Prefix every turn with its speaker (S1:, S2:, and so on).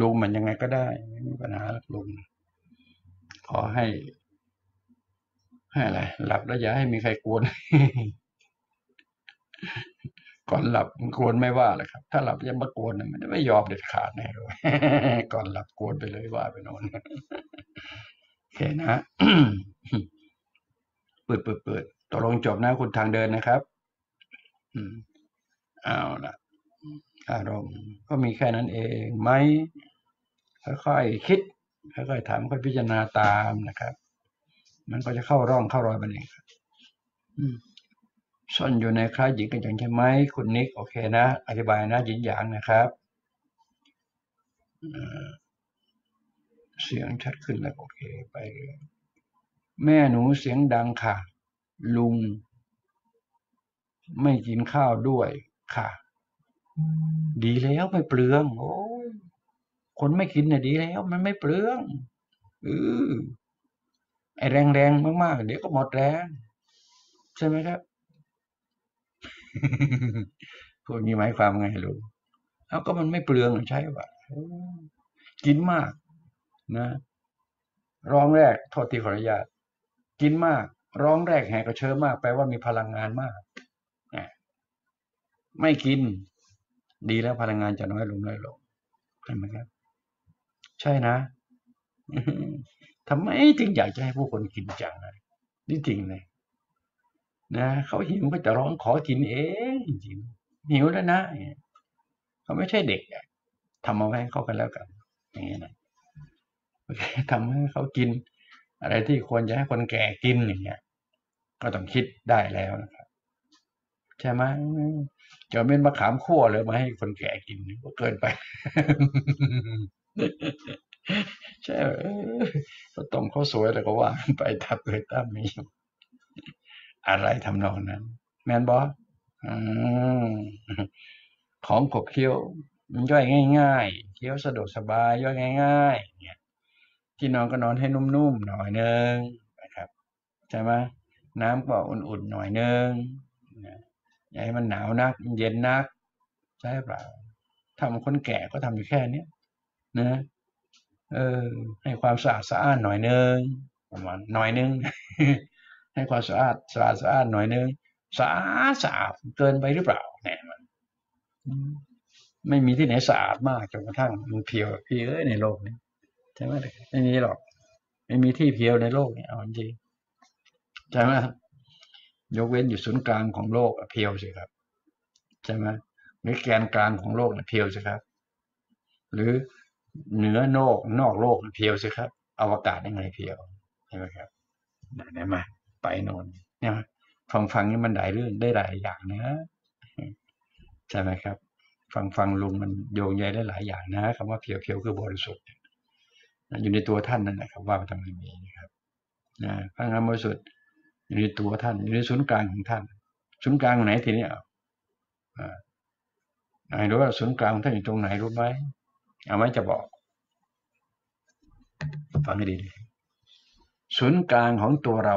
S1: ลุงมันยังไงก็ได้ ไม่มีปัญหาหรอกลุงขอให้ ให้อะไรหลับแล้วอย่าให้มีใครกวน ก่อนหลับกวนไม่ว่าเลยครับ ถ้าหลับยังมากวนมันไม่ยอมเด็ดขาดแน่เลยก่อนหลับกวนไปเลยว่าไปนอนโอเคนะเปิดเปิดเปิดตกลงจบนะคุณทางเดินนะครับ อืมเอาละ อารมณ์ก็มีแค่นั้นเองไหมค่อยๆคิดค่อยๆถามค่อยพิจารณาตามนะครับ มันก็จะเข้าร่องเข้ารอยมันเองครับซ่อนอยู่ในคล้ายหญิงกันอย่างใช่ไหมคุณนิกโอเคนะ อธิบายนะหญิงหยางนะครับเอ่อเสียงชัดขึ้นแล้วโอเคไปเลยแม่หนูเสียงดังค่ะ ลุง ไม่กินข้าวด้วยค่ะ ดีแล้วไม่เปลือง โอ้ยคนไม่กินเนี่ยดีแล้ว มันไม่เปลืองเออไอ้แรงแรงๆมากๆ เดี๋ยวก็หมดแรง ใช่ไหมครับพวกนี้หมายความไงลุงเอาก็มันไม่เปลืองใช่ป่ะกินมาก นะร้องแรกโทษทีขออนุญาตกินมาก ร้องแรกแหกกระเชิมากแปลว่ามีพลังงานมาก ไม่กิน ดีแล้วพลังงานจะน้อยลงน้อยลงใช่ไหมครับ ใช่นะทำไมจึงอยากจะให้ผู้คนกินจังเลยนี่จริงเลยนะเขาหิวก็จะร้องขอกินเองจริงหิวแล้วนะเขาไม่ใช่เด็กทำเอาให้เขากันแล้วกันอย่างนี้นะทำให้เขากิน อะไรที่ควรจะให้คนแก่กินอย่างเงี้ย ก็ต้องคิดได้แล้วนะครับ ใช่ไหม จะเป็นมะขามคั่วเลยมาให้คนแก่กินก็เกินไป ใช่เออก็ต้มข้าวสวยแล้วก็ว่าไปทับเลยตามมีอะไรทำนองนั้น แมนบออืมของขบเคี้ยว มันย่อยง่าย ๆ เคี้ยวสะดวกสบายย่อยง่ายๆเนี่ยที่นอนก็นอนให้นุ่มๆหน่อยนึงนะครับใช่ไหมน้ำก็อุ่นๆหน่อยนึงนะ อย่าให้มันหนาวนักเย็นนักใช่เปล่าทำคนแก่ก็ทำอยู่แค่เนี้ยนะเออให้ความสะอาดสะอ้านหน่อยนึงประมาณหน่อยนึงให้ความสะอาดสะอาดสะอานหน่อยนึงสะอาดสะอาดเกินไปหรือเปล่าเนี่ยมันมไม่มีที่ไหนสะอาดมากจนกระทั่งมันเพียวเพี่เอ้ยในโลกนี้ใช่ไหมไม่มีหรอก ไม่มีที่เพียวในโลกนี้เอาจริงใช่ไหม ยกเว้นอยู่ศูนย์กลางของโลกเพียวสิครับใช่ไหมหรือแกนกลางของโลกเนี่ยเพียวสิครับ หรือเหนือนอกนอกโลกเพียวสิครับ อวกาศยังไงเพียวใช่ไหมครับไหนมาไปโนนเนี่ยฟังฟังนี่มันหลายเรื่องได้หลายอย่างนะใช่ไหมครับ ฟังฟังลุงมันโยงใยได้หลายอย่างนะคำว่าเพียวเพียวคือบริสุทธิ์อยู่ในตัวท่านนั่นแหละครับ ว่ามันทำไมมีนะครับนะพลังงานบริสุทธิ์ อยู่ในตัวท่าน อยู่ในศูนย์กลางของท่าน ศูนย์กลางไหนทีนี้อ่าไหนรู้ว่าศูนย์กลางของท่านอยู่ตรงไหนรู้ไหมเอาไหมจะบอกฟังให้ดีศูนย์กลางของตัวเรา